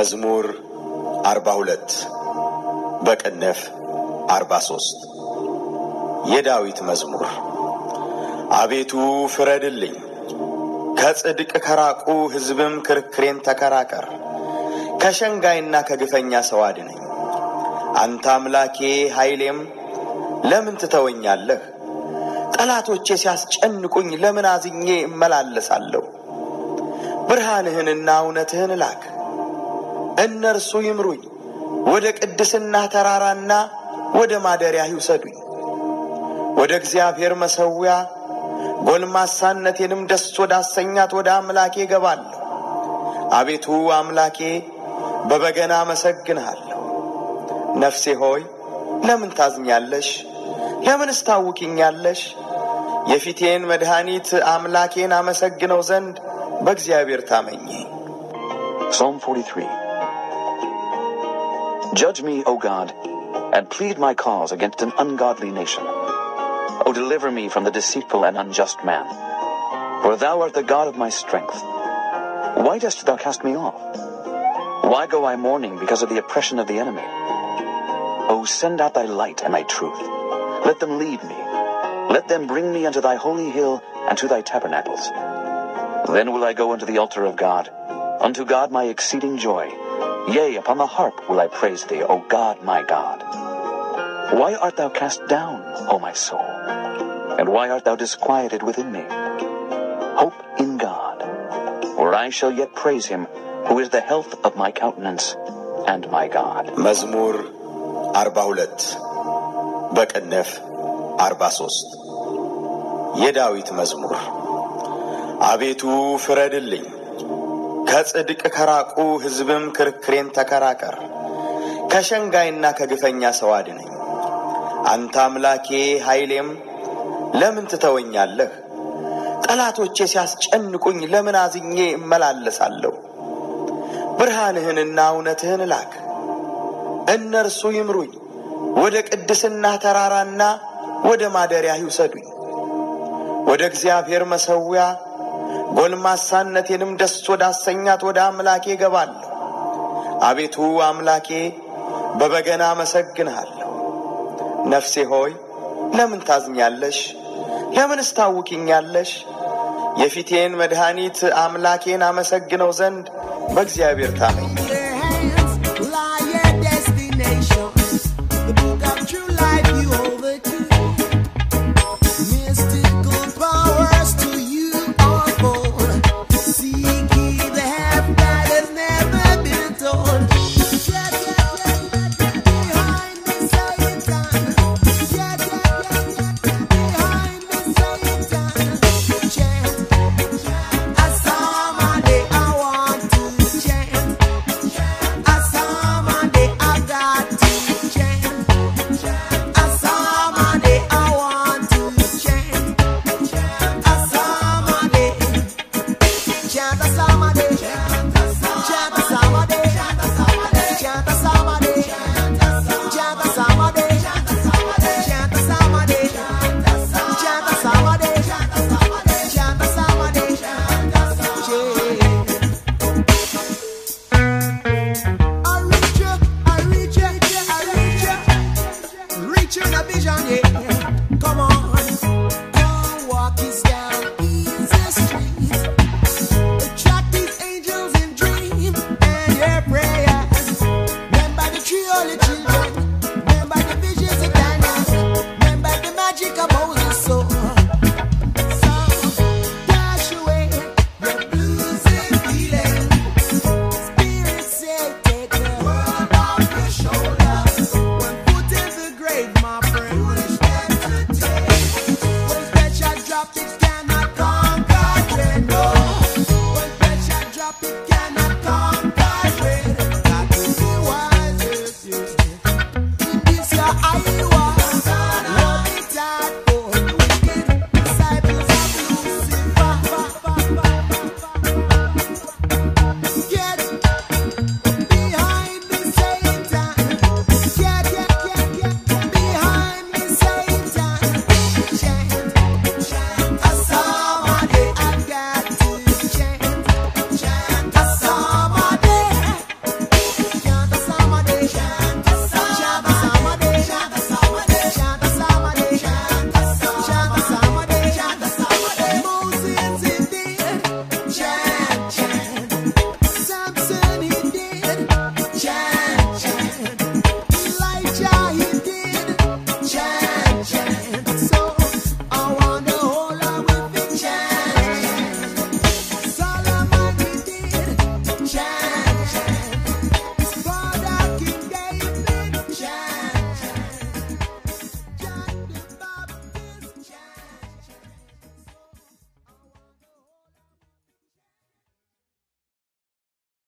መዝሙር አርባ ሁለት በቅንፍ አርባ ሦስት የዳዊት መዝሙር። አቤቱ ፍረድልኝ፣ ከጽድቅ ከራቁ ሕዝብም ክርክሬን ተከራከር። ከሸንጋይና ከግፈኛ ሰው አድነኝ። አንተ አምላኬ ኃይሌም ለምን ትተወኛለህ? ጠላቶቼ ሲያስጨንቁኝ ለምን አዝኜ እመላለሳለሁ? ብርሃንህንና እውነትህን ላክ፣ እነርሱ ይምሩኝ። ወደ ቅድስና ተራራና ወደ ማደሪያ ይውሰዱኝ። ወደ እግዚአብሔር መሠዊያ ጎልማሳነቴንም ደስ ወዳሰኛት ወደ አምላኬ እገባለሁ። አቤቱ አምላኬ በበገና አመሰግንሃለሁ። ነፍሴ ሆይ ለምን ታዝኛለሽ? ለምን እስታውኪኛለሽ? የፊቴን መድኃኒት አምላኬን አመሰግነው ዘንድ በእግዚአብሔር ታመኚ። Psalm 43 Judge me, O God, and plead my cause against an ungodly nation. O deliver me from the deceitful and unjust man. For thou art the God of my strength. Why dost thou cast me off? Why go I mourning because of the oppression of the enemy? O send out thy light and thy truth. Let them lead me. Let them bring me unto thy holy hill and to thy tabernacles. Then will I go unto the altar of God, unto God my exceeding joy. Yea, upon the harp will I praise thee, O God my God. Why art thou cast down, O my soul? And why art thou disquieted within me? Hope in God, for I shall yet praise him, who is the health of my countenance and my God. መዝሙር አርባ ሁለት በቅንፍ አርባ ሦስት የዳዊት መዝሙር። አቤቱ ፍረድልኝ፣ ከጽድቅ ከራቁ ሕዝብም ክርክሬን ተከራከር። ከሸንጋይና ከግፈኛ ሰው አድነኝ። አንተ አምላኬ ኃይሌም ለምን ትተወኛለህ? ጠላቶቼ ሲያስጨንቁኝ ለምን አዝኜ እመላለሳለሁ? ብርሃንህንና እውነትህን ላክ፣ እነርሱ ይምሩኝ። ወደ ቅድስና ተራራና ወደ ማደሪያ ይውሰዱኝ። ወደ እግዚአብሔር መሠዊያ ጎልማሳነቴንም ደስ ወዳሰኛት ወደ አምላኬ እገባለሁ። አቤቱ አምላኬ በበገና አመሰግንሃለሁ። ነፍሴ ሆይ ለምን ታዝኛለሽ? ለምን እስታውኪኛለሽ? የፊቴን መድኃኒት አምላኬን አመሰግነው ዘንድ በእግዚአብሔር ታመኝ። vision, yeah. Come on.